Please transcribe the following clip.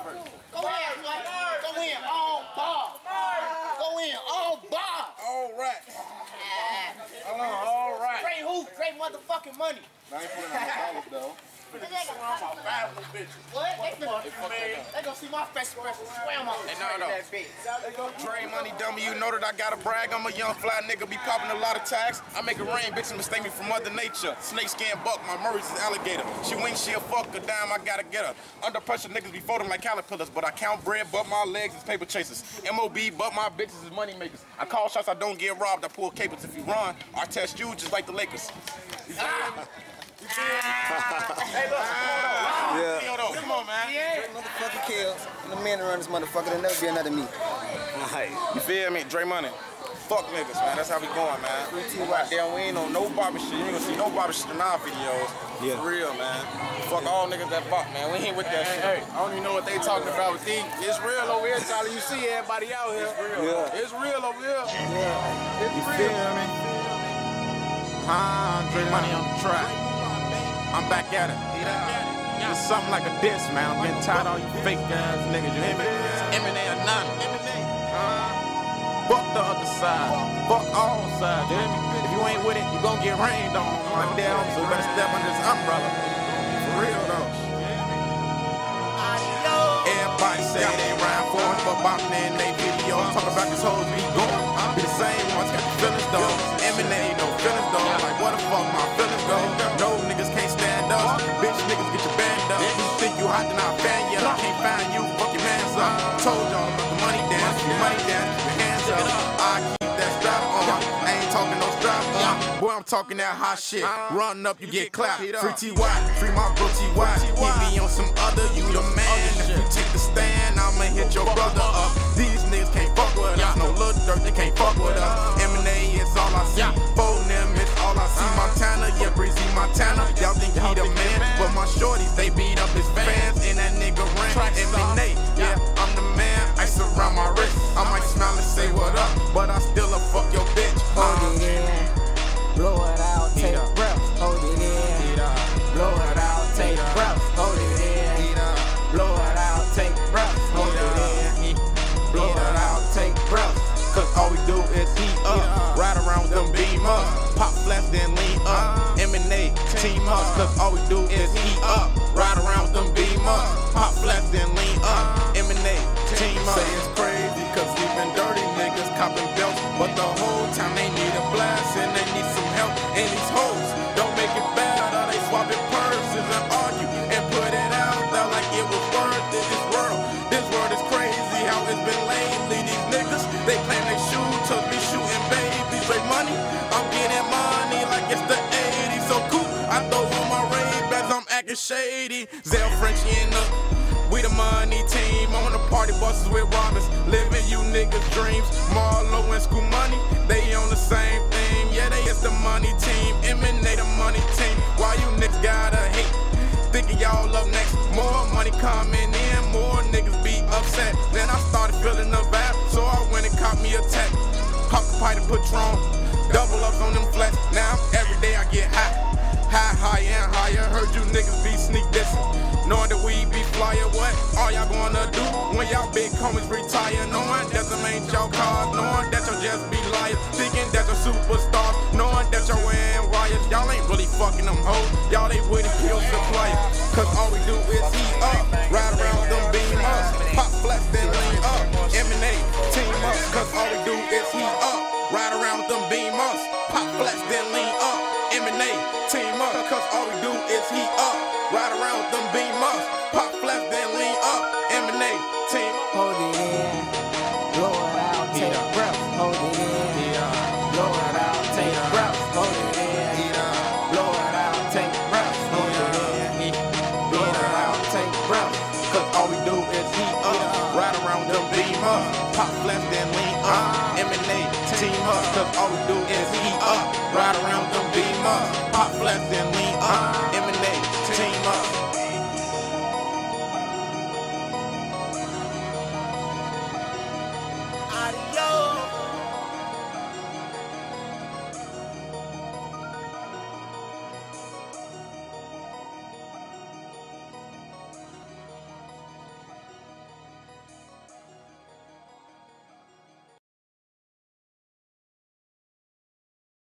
first. Go in, Go in. All ball. Go in. All ball. All right. Hold on. All right. Great hoop. Great motherfucking money. Nine point nine though. What? They finna, they gonna see my face and swam on Hey, no, no. that bitch. Dre money dummy, you know that I gotta brag. I'm a young fly nigga, be popping a lot of tags. I make it rain, bitch, and mistake me for mother nature. Snake skin buck, my Murray's is alligator. She wink, she a fuck a dime, I gotta get her. Under pressure, niggas be folding like caterpillars, but I count bread, but my legs is paper chasers. MOB, but my bitches is money makers. I call shots, I don't get robbed, I pull capers. If you run, I test you just like the Lakers. Me? You feel me? hey, look, Yeah. Yo, though, come on, man. Motherfucking kills. And the man around this motherfucker, there'll never be another me. You feel me? Dre Money. Fuck niggas, man. That's how we going, man. Right there, we ain't on no Bobby shit. You ain't gonna see no Bobby shit in our videos. Yeah. For real, man. Fuck all niggas that fuck, man. We ain't with that shit. Hey, I don't even know what they talking about with these. It's real over here, Charlie. You see everybody out here. Yeah. It's real over here. Yeah. It's You real. feel me? Huh? Dre Money on the track. I'm back at it. It's something like a diss, man. I'm getting tired of all you fake ass niggas. You hear me? M&A or none. Fuck the other side. Fuck all sides. You hear me? If you ain't with it, you gon' get rained on. My dad, so you better step under this umbrella. For real though. Everybody say they rhyme for us, but bopping in they videos. Talk about this hoes be going. I be the same ones, got the feelings though. M&A, no feelings though. Like, what the fuck my feelings go? I'm talking that hot shit. Uh-huh. Run up, you get clapped. Free TY, free my bro TY. Hit me on some other, you the man. If you take the stand, I'ma hit your brother up. These niggas can't fuck with us. No Lil Durk, they can't fuck with us. Uh-huh. M&A is all I see. Folding them, it's all I see. Uh-huh. Montanna, yeah, Breezy Montanna. Y'all think he the man, but my shorties, they beat team up. Cause all we do is heat up. Ride around with them beam up. Pop flash, then lean up. M&A, team up. Say it's crazy cause we been dirty niggas copping belts. But the whole time they need a blast and they need some help. And these hoes don't make it better. They swapping purses and argue and put it out there like it was worth it. This world, this world is crazy how it's been lately. These niggas, they shady. Zell Frenchie in the we the money team on the party buses with Robbins, living you niggas' dreams. Marlo and school money, they on the same thing. Yeah, they is the money team, M&A the money team. Why you niggas gotta hate? Thinking y'all up next. More money coming in, more niggas be upset. Then I started feeling the vibe, so I went and caught me a tech. Pop the pipe and Patron, double ups on them flats. Now every day I get high. High, higher and higher. Heard you niggas be sneak dissing. Knowing that we be flyer, what are y'all gonna do when y'all big homies retire? Knowing that them ain't y'all cars, knowing that y'all just be liars, thinking that y'all superstars, knowing that y'all wearing wires. Y'all ain't really fucking them hoes, y'all they wouldn't kill supplier. Cause all we do is heat up, ride around them beam ups, pop flex then lean up, M&A, team up. Cause all we do is heat up, ride around them beam ups, pop flex then lean up. Cause all we do is heat up, ride around with them beam ups, pop flex then lean up, M&A, team up. Hold it in. Blow it out, take a breath. Hold it in. Blow it out, take a breath. Hold it in. Blow it out, take a breath. Hold it in. Blow it out, take breath. Cause all we do is heat up, ride around with them beam up, pop flex then lean up, M&A, team up. Cause all we do is heat up, ride around with them beam up, pop flex then lean up, Up.